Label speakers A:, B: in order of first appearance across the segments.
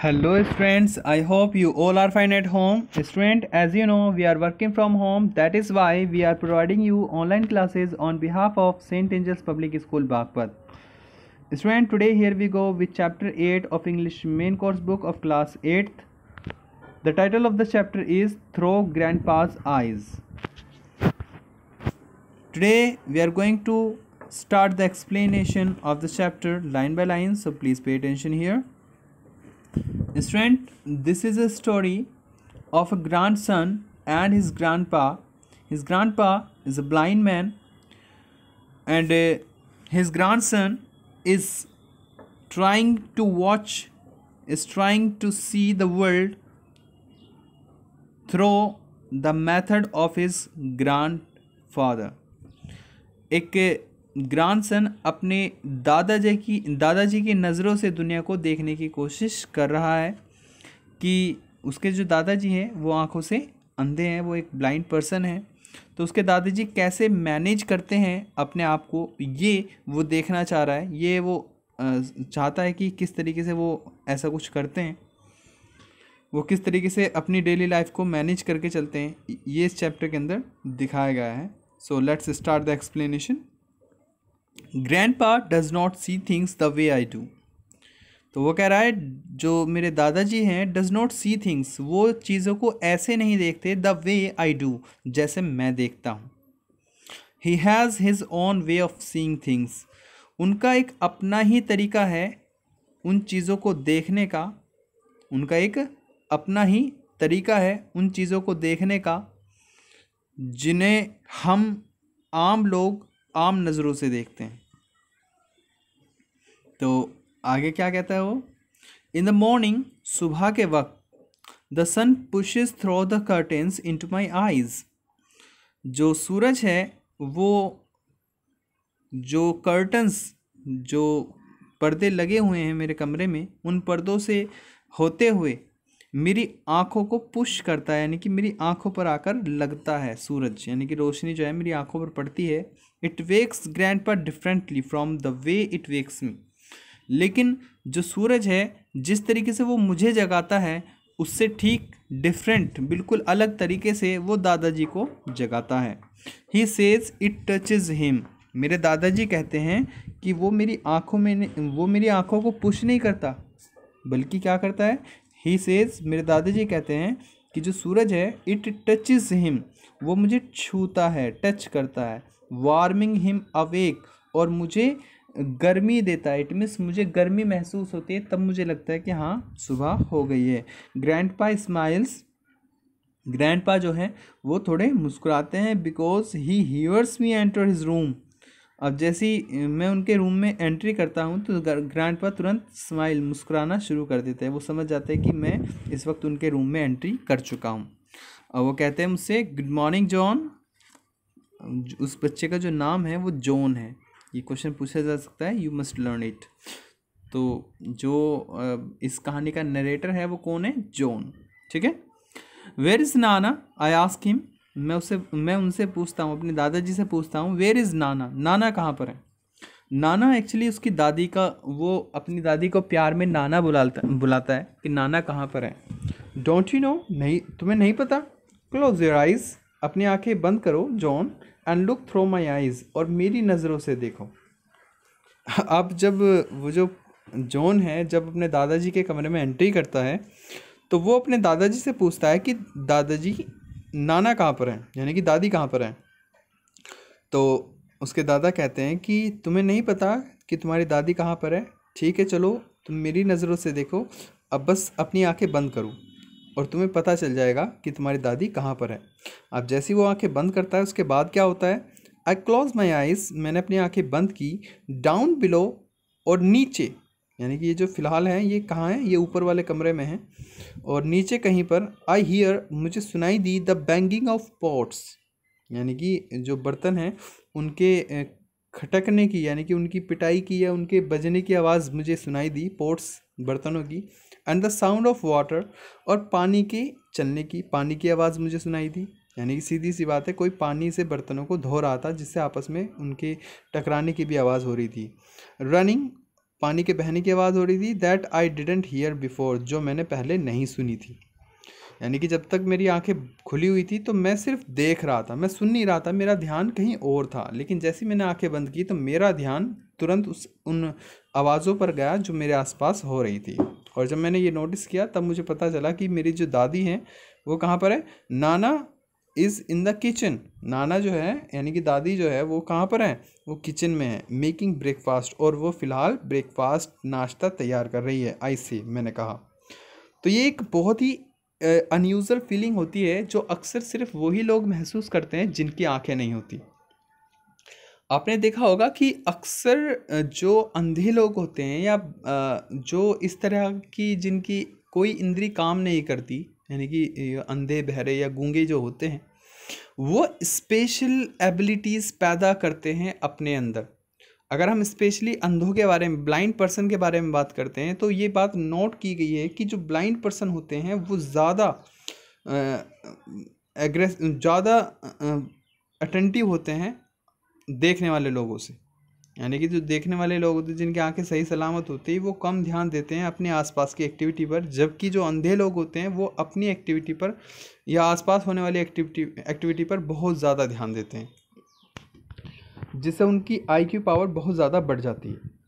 A: hello students. I hope you all are fine at home. Student as you know we are working from home. That is why we are providing you online classes on behalf of st angels public school bagpat student today here we go with chapter 8 of english main course book of class 8th the title of the chapter is through grandpa's eyes. Today we are going to start the explanation of the chapter line by line so please pay attention here Student, this is a story of a grandson and his grandpa. His grandpa is a blind man, and uh, his grandson is trying to watch, is trying to see the world through the method of his grandfather. एक grandson अपने दादाजी की दादाजी की नज़रों से दुनिया को देखने की कोशिश कर रहा है कि उसके जो दादाजी हैं, वो आँखों से अंधे हैं, वो एक ब्लाइंड पर्सन है। तो उसके दादाजी कैसे मैनेज करते हैं अपने आप को, ये वो देखना चाह रहा है। ये वो चाहता है कि किस तरीके से वो ऐसा कुछ करते हैं। वो किस तरीके से अपनी डेली लाइफ को मैनेज करके चलते हैं, ये इस चैप्टर के अंदर दिखाया गया है। So let's start the explanation grandpa does not see things the way I do तो वो कह रहा है, जो मेरे दादाजी हैं डज नॉट सी थिंग्स वो चीज़ों को ऐसे नहीं देखते द वे आई डू जैसे मैं देखता हूँ। He has his own way of seeing things उनका एक अपना ही तरीका है उन चीज़ों को देखने का। उनका एक अपना ही तरीका है उन चीज़ों को देखने का, जिन्हें हम आम लोग आम नज़रों से देखते हैं। तो आगे क्या कहता है वो? इन द मॉर्निंग सुबह के वक्त the sun pushes through the curtains into my eyes जो सूरज है, वो, जो कर्टन्स जो पर्दे लगे हुए हैं मेरे कमरे में, उन पर्दों से होते हुए मेरी आँखों को पुश करता है, यानी कि मेरी आँखों पर आकर लगता है सूरज, यानी कि रोशनी जो है मेरी आँखों पर पड़ती है। It wakes grandpa differently from the way it wakes me लेकिन जो सूरज है, जिस तरीके से वो मुझे जगाता है, उससे ठीक डिफरेंट बिल्कुल अलग तरीके से वो दादाजी को जगाता है। He says it touches him मेरे दादाजी कहते हैं कि वो मेरी आँखों में वो मेरी आँखों को पुश नहीं करता, बल्कि क्या करता है? ही सेज मेरे दादाजी कहते हैं कि जो सूरज है इट टचेज हिम वो मुझे छूता है टच करता है। वार्मिंग हिम अवेक और मुझे गर्मी देता है। इट मीन्स मुझे गर्मी महसूस होती है, तब मुझे लगता है कि हाँ सुबह हो गई है। ग्रैंड पा स्माइल्स ग्रैंड पा जो है, वो थोड़े मुस्कुराते हैं because he hears me enter his room अब जैसे ही मैं उनके रूम में एंट्री करता हूँ तो ग्रैंड पा तुरंत स्माइल मुस्कुराना शुरू कर देते हैं। वो समझ जाते हैं कि मैं इस वक्त उनके रूम में एंट्री कर चुका हूँ। और वो कहते हैं मुझसे गुड मॉर्निंग जॉन उस बच्चे का जो नाम है, वो जॉन है। ये क्वेश्चन पूछा जा सकता है यू मस्ट लर्न इट तो जो इस कहानी का नरेटर है, वो कौन है? जॉन। ठीक है? Where is Nana I ask him मैं उससे मैं उनसे पूछता हूँ, अपने दादाजी से पूछता हूँ वेयर इज़ नाना नाना कहाँ पर है? नाना एक्चुअली उसकी दादी का, वो अपनी दादी को प्यार में नाना बुलाता बुलाता है कि नाना कहाँ पर है। डोंट यू नो नहीं, तुम्हें नहीं पता? क्लोज योर आइज़ अपनी आँखें बंद करो John and look through my eyes और मेरी नज़रों से देखो। अब जब, वो जो जॉन है, जब अपने दादाजी के कमरे में एंट्री करता है तो वो अपने दादाजी से पूछता है कि, दादाजी, नाना कहाँ पर हैं? यानी कि दादी कहाँ पर हैं? तो उसके दादा कहते हैं कि, तुम्हें नहीं पता कि तुम्हारी दादी कहाँ पर है? ठीक है, चलो, तुम मेरी नज़रों से देखो। अब बस अपनी आँखें बंद करो। और तुम्हें पता चल जाएगा कि तुम्हारी दादी कहाँ पर है। अब जैसी वो आँखें बंद करता है, उसके बाद क्या होता है? आई क्लोज माई आइज़ मैंने अपनी आँखें बंद की डाउन बिलो और नीचे, यानी कि ये जो फ़िलहाल है, ये कहाँ हैं? ये ऊपर वाले कमरे में हैं। और नीचे कहीं पर आई हीयर मुझे सुनाई दी द बैंगिंग ऑफ़ पॉट्स यानी कि जो बर्तन हैं, उनके खटकने की, यानी कि उनकी पिटाई की या उनके बजने की आवाज़ मुझे सुनाई दी पोर्ट्स बर्तनों की। And the sound of water और पानी के चलने की, पानी की आवाज़ मुझे सुनाई दी। यानी कि सीधी सी बात है, कोई पानी से बर्तनों को धो रहा था, जिससे आपस में उनके टकराने की भी आवाज़ हो रही थी। रनिंग पानी के बहने की आवाज़ हो रही थी that I didn't hear before जो मैंने पहले नहीं सुनी थी। यानी कि जब तक मेरी आँखें खुली हुई थी तो मैं सिर्फ़ देख रहा था, मैं सुन नहीं रहा था, मेरा ध्यान कहीं और था। लेकिन जैसे मैंने आँखें बंद की तो मेरा ध्यान तुरंत उस उन आवाज़ों पर गया, जो मेरे आसपास हो रही थी। और जब मैंने ये नोटिस किया, तब मुझे पता चला कि मेरी जो दादी हैं, वो कहाँ पर है? नाना इज़ इन द किचन नाना जो है, यानी कि दादी जो है, वो कहाँ पर है? वो किचन में है मेकिंग ब्रेकफास्ट और वो फ़िलहाल ब्रेकफास्ट नाश्ता तैयार कर रही है आई सी मैंने कहा। तो ये एक बहुत ही अनयूज़ल फीलिंग होती है, जो अक्सर सिर्फ़ वही लोग महसूस करते हैं जिनकी आँखें नहीं होती। आपने देखा होगा कि अक्सर जो अंधे लोग होते हैं या जो इस तरह की जिनकी कोई इंद्री काम नहीं करती, यानी कि अंधे, बहरे या गूँगे जो होते हैं, वो स्पेशल एबिलिटीज़ पैदा करते हैं अपने अंदर। अगर हम स्पेशली अंधों के बारे में ब्लाइंड पर्सन के बारे में बात करते हैं तो ये बात नोट की गई है कि जो ब्लाइंड पर्सन होते हैं, वो ज़्यादा एग्रेस ज़्यादा अटेंटिव होते हैं देखने वाले लोगों से। यानी कि जो देखने वाले लोग होते हैं, जिनकी आँखें सही सलामत होती है, वो कम ध्यान देते हैं अपने आसपास की एक्टिविटी पर, जबकि जो अंधे लोग होते हैं, वो अपनी एक्टिविटी पर या आसपास होने वाली एक्टिविटी एक्टिविटी पर बहुत ज़्यादा ध्यान देते हैं। जिससे उनकी आई क्यू पावर बहुत ज़्यादा बढ़ जाती है।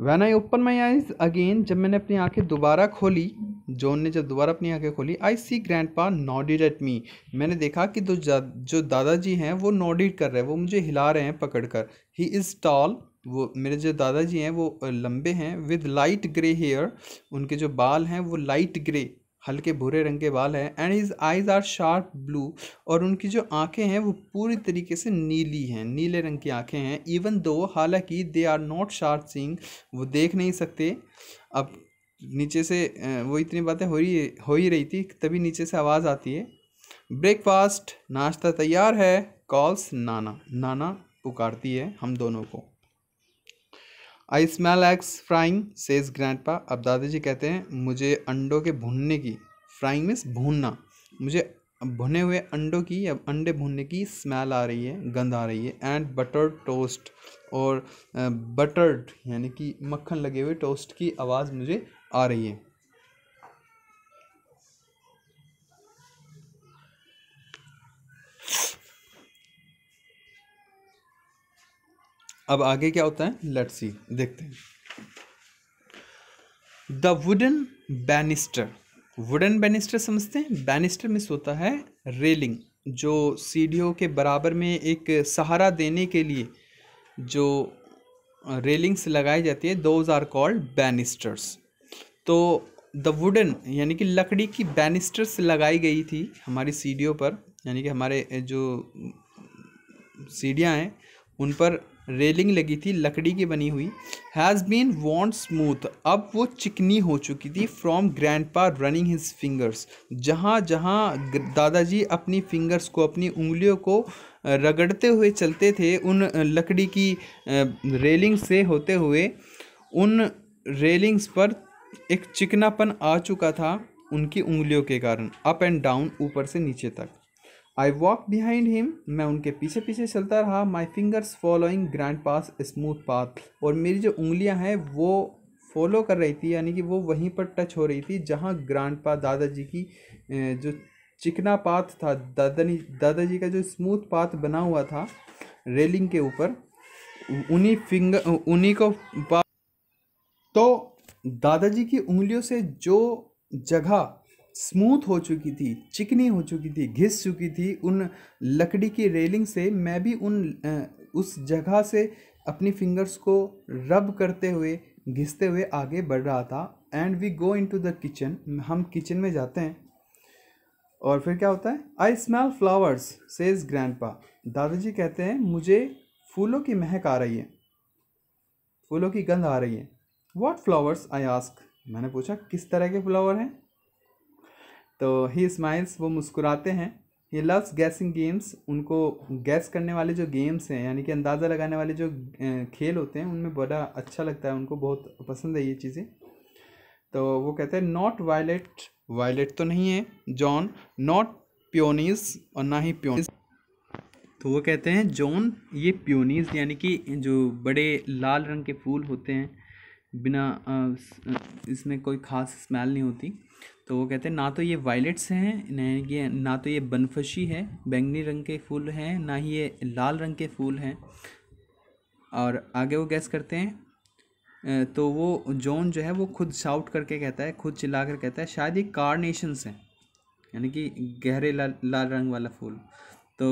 A: When I open my eyes again जब मैंने अपनी आँखें दोबारा खोली जॉन ने जब दोबारा अपनी आँखें खोली आई सी ग्रैंड पा नॉडिड एट मी मैंने देखा कि दो जो दादाजी हैं, वो नॉडिड कर रहे हैं, वो मुझे हिला रहे हैं पकड़ कर ही इज़ टॉल वो मेरे जो दादाजी हैं, वो लंबे हैं विद लाइट ग्रे हेयर उनके जो बाल हैं, वो लाइट ग्रे हल्के भूरे रंग के बाल हैं and his eyes are sharp blue और उनकी जो आँखें हैं, वो पूरी तरीके से नीली हैं, नीले रंग की आँखें हैं इवन दो हालाँकि they are not sharp seeing वो देख नहीं सकते। अब नीचे से वो इतनी बातें हो रही हो, ही रही थी, तभी नीचे से आवाज़ आती है, ब्रेकफास्ट, नाश्ता तैयार है, कॉल्स, नाना नाना पुकारती है हम दोनों को। I smell eggs frying says grandpa अब दादाजी कहते हैं, मुझे अंडों के भुनने की फ्राइंग मीन्स भूनना, मुझे भुने हुए अंडों की या अंडे भूनने की स्मेल आ रही है, गंध आ रही है एंड बटर टोस्ट और बटर्ड यानी कि मक्खन लगे हुए टोस्ट की आवाज़ मुझे आ रही है। अब आगे क्या होता है? लेट्स सी देखते हैं। The wooden banister wooden banister समझते हैं? बैनिस्टर मिस होता है रेलिंग जो सीढ़ियों के बराबर में एक सहारा देने के लिए जो रेलिंग्स लगाई जाती है दोज आर कॉल्ड बैनिस्टर्स तो द वुडन, यानी कि लकड़ी की बैनिस्टर्स लगाई गई थी हमारी सीढ़ियों पर, यानी कि हमारे जो सीढ़ियाँ हैं, उन पर रेलिंग लगी थी, लकड़ी की बनी हुई हैज़ बीन वॉन्ट स्मूथ अब वो चिकनी हो चुकी थी from grandpa running his fingers जहाँ जहाँ दादाजी अपनी फिंगर्स को, अपनी उंगलियों को रगड़ते हुए चलते थे, उन लकड़ी की रेलिंग से होते हुए, उन रेलिंग्स पर एक चिकनापन आ चुका था उनकी उंगलियों के कारण अप एंड डाउन ऊपर से नीचे तक। आई वॉक बिहाइंड हिम मैं उनके पीछे पीछे चलता रहा। My fingers following grandpa's smooth path और मेरी जो उंगलियाँ हैं, वो फॉलो कर रही थी, यानी कि वो वहीं पर टच हो रही थी, जहाँ ग्रैंड पा दादाजी की जो चिकना पाथ था दादाजी दादाजी का जो स्मूथ पाथ बना हुआ था रेलिंग के ऊपर उन्हीं फिंगर उन्हीं को दादाजी की उंगलियों से जो जगह स्मूथ हो चुकी थी, चिकनी हो चुकी थी, घिस चुकी थी, उन लकड़ी की रेलिंग से मैं भी उन उस जगह से अपनी फिंगर्स को रब करते हुए, घिसते हुए आगे बढ़ रहा था। And we go into the kitchen हम किचन में जाते हैं। और फिर क्या होता है? I smell flowers says grandpa दादाजी कहते हैं, मुझे फूलों की महक आ रही है। फूलों की गंध आ रही है। वॉट फ्लावर्स आई आस्क मैंने पूछा, किस तरह के फ्लावर हैं? तो ही स्माइल्स वो मुस्कुराते हैं। ये लव्स गैसिंग गेम्स उनको गैस करने वाले जो गेम्स हैं, यानी कि अंदाज़ा लगाने वाले जो खेल होते हैं, उनमें बड़ा अच्छा लगता है। उनको बहुत पसंद है ये चीज़ें। तो वो कहते हैं नॉट वायलेट वायलेट तो नहीं है जॉन नॉट प्योनीस और ना ही प्योनीज तो वो कहते हैं जॉन ये प्योनीस यानी कि जो बड़े लाल रंग के फूल होते हैं बिना इसमें कोई ख़ास स्मेल नहीं होती। तो वो कहते हैं, ना तो ये वायलेट्स हैं, ना ये, ना तो ये बनफशी है, बैंगनी रंग के फूल हैं, ना ही ये लाल रंग के फूल हैं। और आगे वो गैस करते हैं तो वो जॉन जो है, वो खुद शाउट करके कहता है, खुद चिल्ला कर कहता है, शायद ये कार्नेशंस हैं। यानी कि गहरे लाल लाल रंग वाला फूल। तो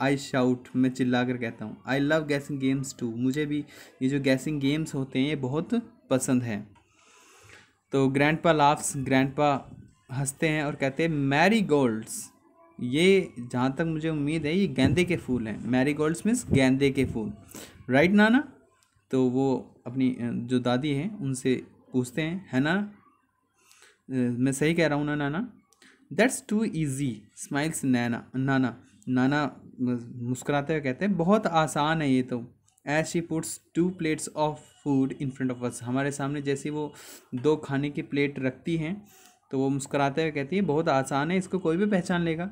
A: आई शाउट मैं चिल्ला कर कहता हूँ I love guessing games too मुझे भी ये जो गैसिंग गेम्स होते हैं, ये बहुत पसंद हैं। तो ग्रैंड पा लाफ्स ग्रैंड पा हँसते हैं और कहते हैं मैरी गोल्ड्स ये जहाँ तक मुझे उम्मीद है, ये गेंदे के फूल हैं। मैरी गोल्ड्स मीन्स गेंदे के फूल। राइट नाना? तो वो अपनी जो दादी हैं, उनसे पूछते हैं, है ना? मैं सही कह रहा हूँ ना, नाना? That's too easy smiles Naina, Nana. नाना मुस्कुराते हुए कहते हैं, बहुत आसान है ये तो। As she puts two plates of food in front of us हमारे सामने जैसे वो दो खाने की प्लेट रखती हैं तो वो मुस्कुराते हुए कहती है, बहुत आसान है, इसको कोई भी पहचान लेगा।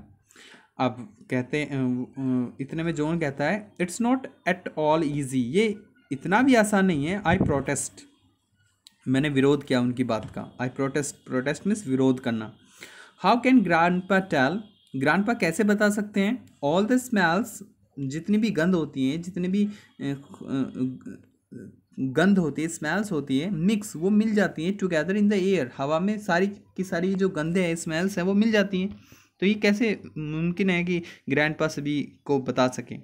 A: अब कहते हैं इतने में जोन कहता है it's not at all easy ये इतना भी आसान नहीं है आई प्रोटेस्ट मैंने विरोध किया उनकी बात का। आई प्रोटेस्ट प्रोटेस्ट मीन्स विरोध करना। How can grandpa tell grandpa कैसे बता सकते हैं? ऑल द स्मेल्स जितनी भी गंद होती हैं, जितनी भी गंध होती है स्मेल्स होती है मिक्स वो मिल जाती है टुगेदर इन द एयर हवा में सारी की सारी जो गंदे हैं स्मेल्स हैं, वो मिल जाती हैं। तो ये कैसे मुमकिन है कि ग्रैंड पा सभी को बता सकें?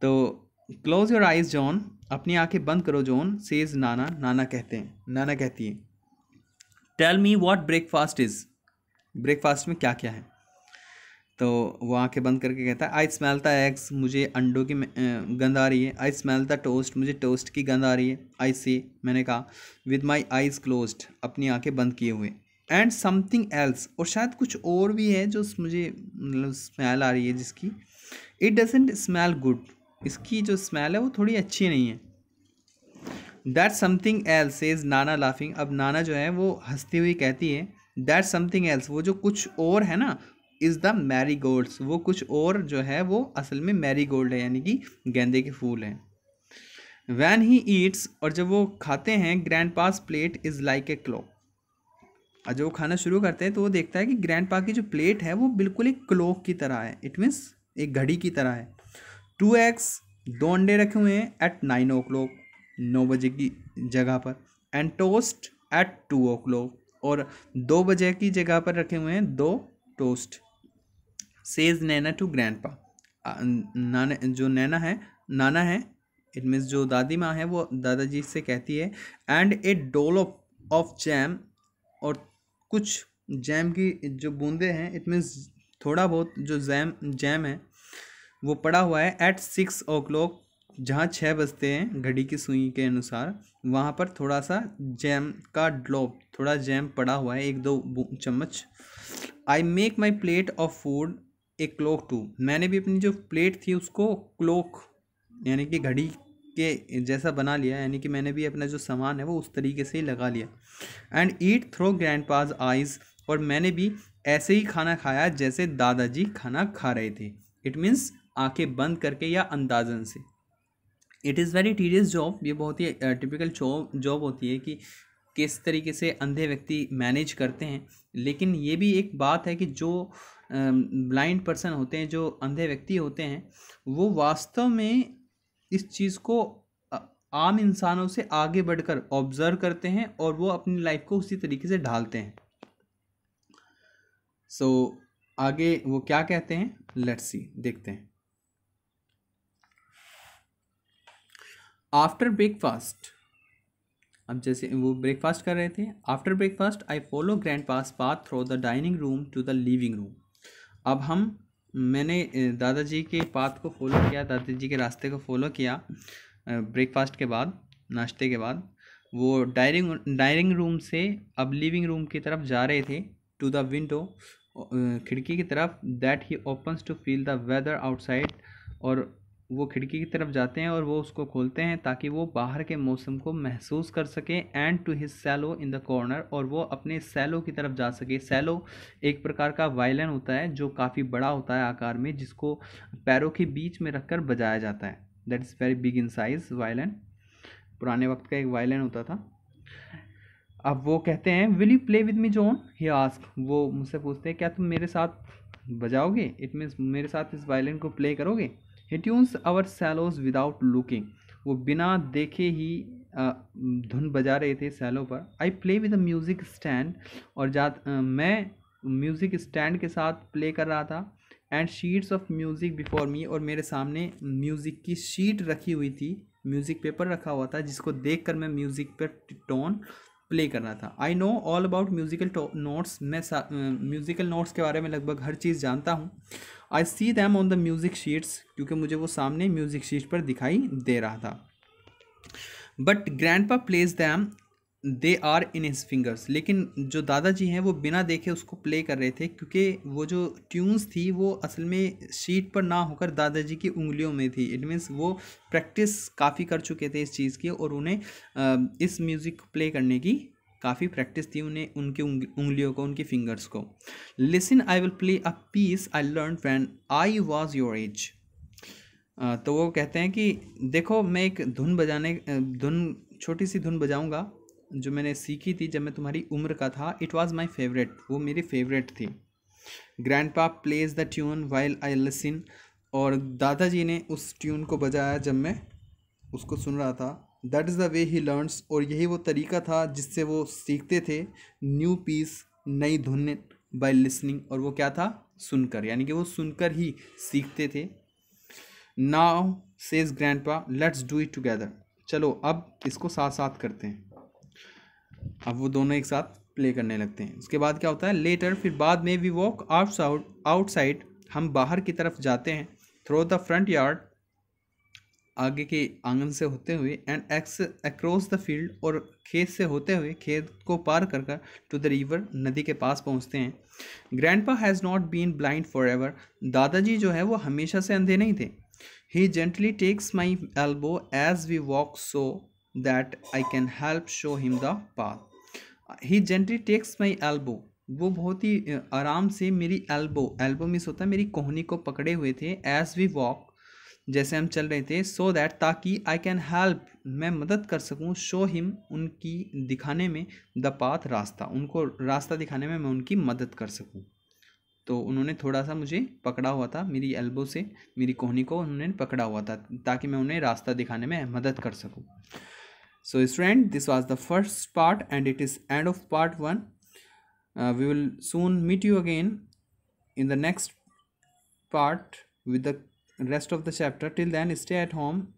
A: तो क्लोज योर आइज़ जॉन अपनी आँखें बंद करो जॉन सेज नाना. नाना कहते हैं। नाना कहती है tell me what breakfast is breakfast में क्या क्या है? तो वो आँखें बंद करके कहता है, आई स्मेल द एग्स, मुझे अंडों की गंद आ रही है। आई स्मेल द टोस्ट, मुझे टोस्ट की गंद आ रही है। आई सी मैंने कहा विद माई आईज़ क्लोज्ड अपनी आँखें बंद किए हुए। एंड समथिंग एल्स और शायद कुछ और भी है जो मुझे मतलब स्मेल आ रही है जिसकी। इट डजेंट स्मेल गुड इसकी जो स्मेल है वो थोड़ी अच्छी नहीं है। That something else is Nana laughing अब नाना जो है वो हंसती हुई कहती है दैट समथिंग एल्स वो जो कुछ और है ना इज़ द मैरी गोल्ड्स वो कुछ और जो है, वो असल में मैरी गोल्ड है, यानी कि गेंदे के फूल हैं। वैन ही ईट्स और जब वो खाते हैं grandpa's plate is like a clock और जब वो खाना शुरू करते हैं तो वो देखता है कि ग्रैंड पा की जो प्लेट है, वो बिल्कुल एक क्लोक की तरह है। इट मीन्स एक घड़ी की तरह है। टू एक्स दो अंडे रखे हुए हैं एट नाइन ओ क्लॉक नौ बजे की जगह पर। And toast at two o'clock और दो बजे की जगह पर रखे हुए हैं, दो toast says Nana to grandpa Nana, जो नैना है नाना है इट मीन्स जो दादी माँ है, वो दादाजी से कहती है एंड ए डोल ऑफ़ जैम और कुछ जैम की जो बूंदे हैं इट मीन्स थोड़ा बहुत जो जैम जैम है, वो पड़ा हुआ है एट सिक्स ओ क्लॉक जहाँ छः बजते हैं, घड़ी की सुई के अनुसार, वहाँ पर थोड़ा सा जैम का ड्रॉप थोड़ा जैम पड़ा हुआ है, एक दो चम्मच। I make my plate of food a clock too. मैंने भी अपनी जो प्लेट थी उसको क्लॉक, यानी कि घड़ी के जैसा बना लिया, यानी कि मैंने भी अपना जो सामान है वो उस तरीके से ही लगा लिया। And eat through grandpa's eyes और मैंने भी ऐसे ही खाना खाया जैसे दादाजी खाना खा रहे थे। इट मीन्स आँखें बंद करके या अंदाजन से। It is very tedious job ये बहुत ही टिपिकल जॉब जॉब होती है कि किस तरीके से अंधे व्यक्ति मैनेज करते हैं। लेकिन ये भी एक बात है कि जो ब्लाइंड पर्सन होते हैं जो अंधे व्यक्ति होते हैं वो वास्तव में इस चीज़ को आम इंसानों से आगे बढ़कर ऑब्ज़र्व करते हैं और वो अपनी लाइफ को उसी तरीके से ढालते हैं। सो so, आगे वो क्या कहते हैं? लेट्स सी देखते हैं। आफ्टर ब्रेकफास्ट अब जैसे वो ब्रेकफास्ट कर रहे थे after breakfast I follow grandpa's path through the dining room to the living room अब हम, मैंने दादाजी के पाथ को फॉलो किया, दादाजी के रास्ते को फॉलो किया ब्रेकफास्ट के बाद, नाश्ते के बाद। वो डाइनिंग डाइनिंग रूम से अब लिविंग रूम की तरफ़ जा रहे थे टू द विंडो खिड़की की तरफ़ that he opens to feel the weather outside और वो खिड़की की तरफ़ जाते हैं और वो उसको खोलते हैं ताकि वो बाहर के मौसम को महसूस कर सकें and to his cello in the corner और वो अपने सैलो की तरफ़ जा सके। सैलो एक प्रकार का वायलिन होता है जो काफ़ी बड़ा होता है आकार में, जिसको पैरों के बीच में रखकर बजाया जाता है। That is very big in size violin पुराने वक्त का एक वायलिन होता था। अब वो कहते हैं will you play with me John he asks वो मुझसे पूछते हैं, क्या तुम मेरे साथ बजाओगे? इट मीन्स मेरे साथ इस वायलिन को प्ले करोगे? Tunes our cellos without looking वो बिना देखे ही धुन बजा रहे थे सैलो पर। I play with music stand और जा मैं म्यूज़िक स्टैंड के साथ प्ले कर रहा था and sheets of music before me और मेरे सामने म्यूज़िक की शीट रखी हुई थी। म्यूज़िक पेपर रखा हुआ था जिसको देख कर मैं म्यूज़िक पर टोन प्ले करना था। I know all about musical notes मैं म्यूज़िकल नोट्स के बारे में लगभग हर चीज़ जानता हूँ। I see them on the music sheets क्योंकि मुझे वो सामने म्यूज़िक शीट पर दिखाई दे रहा था। But grandpa plays them they are in his fingers लेकिन जो दादाजी हैं, वो बिना देखे उसको प्ले कर रहे थे, क्योंकि वो जो ट्यून्स थी, वो असल में शीट पर ना होकर दादाजी की उंगलियों में थी। इट मीन्स वो प्रैक्टिस काफ़ी कर चुके थे इस चीज़ की और उन्हें इस म्यूज़िक प्ले करने की काफ़ी प्रैक्टिस थी उन्हें, उनकी उंगलियों को, उनकी फिंगर्स को। Listen I will play a piece I learn when I was your age तो वो कहते हैं कि, देखो, मैं एक धुन बजाने धुन, छोटी सी धुन बजाऊँगा जो मैंने सीखी थी जब मैं तुम्हारी उम्र का था इट वॉज़ माई फेवरेट वो मेरी फेवरेट थी। Grandpa plays the tune while I listen और दादाजी ने उस ट्यून को बजाया जब मैं उसको सुन रहा था। That is the way he learns और यही वो तरीका था जिससे वो सीखते थे न्यू पीस नई धुन बाय लिसनिंग और वो क्या था? सुनकर। यानी कि वो सुनकर ही सीखते थे। Now says grandpa let's do it together चलो, अब इसको साथ साथ करते हैं। अब वो दोनों एक साथ प्ले करने लगते हैं। उसके बाद क्या होता है? लेटर फिर बाद में वी वॉक आउट आउटसाइड हम बाहर की तरफ़ जाते हैं थ्रो द फ्रंट यार्ड आगे के आँगन से होते हुए and ex across the field और खेत से होते हुए, खेत को पार कर कर टू द रिवर नदी के पास पहुँचते हैं। Grandpa has not been blind forever दादाजी जो है, वो हमेशा से अंधे नहीं थे। He gently takes my elbow as we walk so that I can help show him the path. He gently takes my elbow. वो बहुत ही आराम से मेरी एल्बो एल्बो मिस होता है मेरी कोहनी को पकड़े हुए थे एज वी वॉक जैसे हम चल रहे थे सो so दैट ताकि आई कैन हेल्प मैं मदद कर सकूँ शो हिम उनकी दिखाने में द पाथ रास्ता, उनको रास्ता दिखाने में मैं उनकी मदद कर सकूँ। तो उन्होंने थोड़ा सा मुझे पकड़ा हुआ था मेरी एल्बो से, मेरी कोहनी को उन्होंने पकड़ा हुआ था, ताकि मैं उन्हें रास्ता दिखाने में मदद कर सकूँ। so friend this was the first part and it is end of part one. Uh, we will soon meet you again in the next part with the rest of the chapter. Till then stay at home.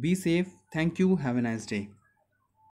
A: Be safe. Thank you. Have a nice day.